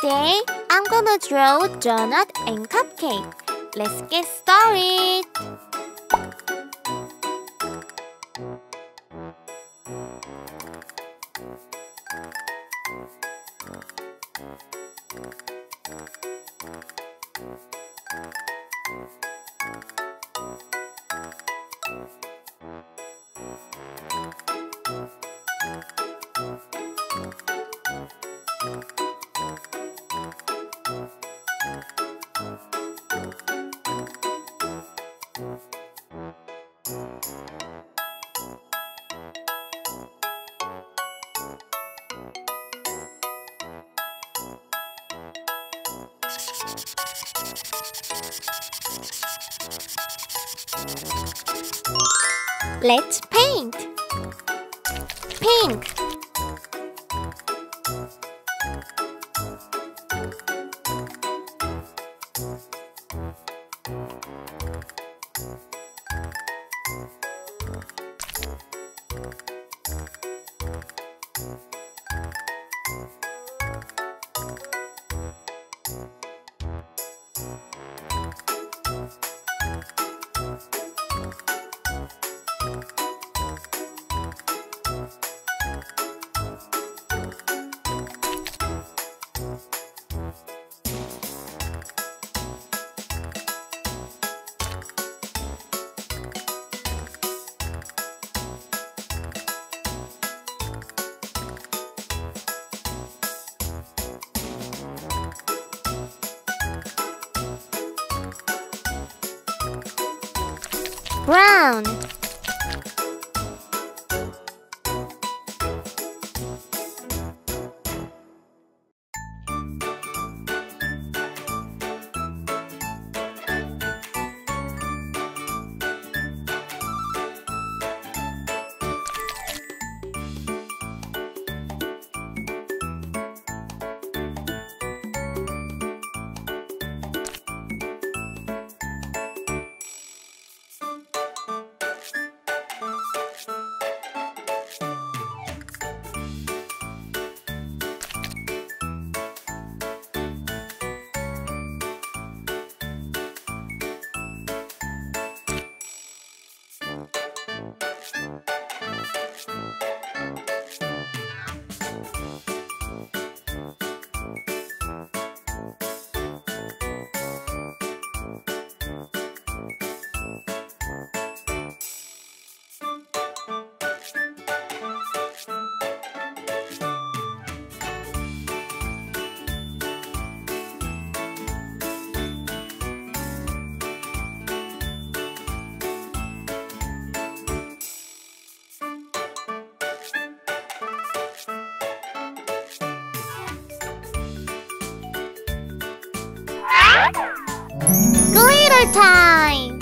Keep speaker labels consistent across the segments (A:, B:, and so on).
A: Today, I'm gonna draw donut and cupcake. Let's get started. Let's paint. Pink. Brown. Glitter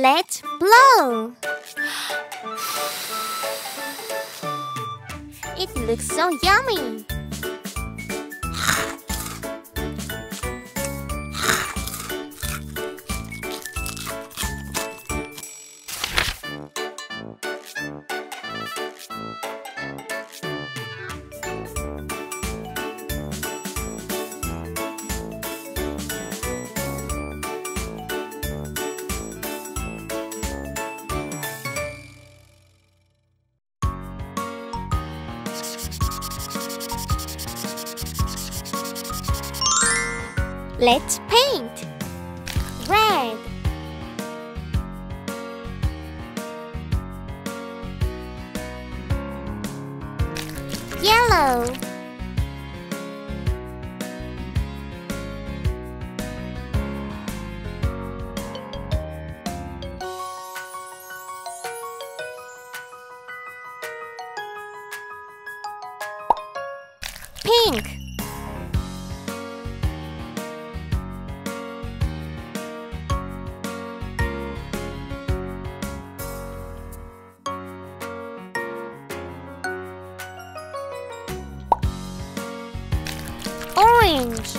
A: Let's blow! It looks so yummy! Let's paint! Red. Yellow. Pink. Orange.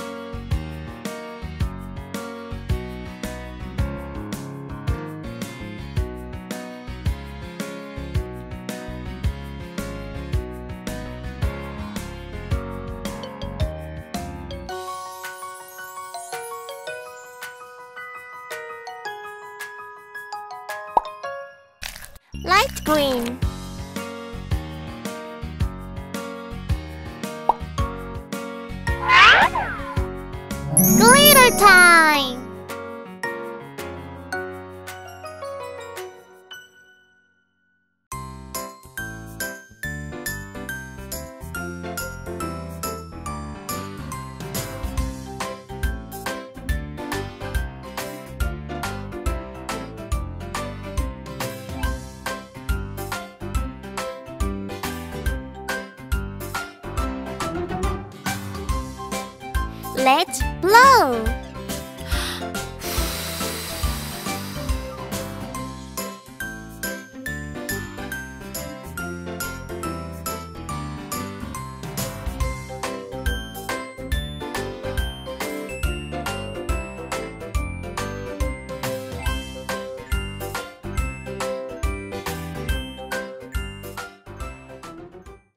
A: Light green. Time! Let's blow!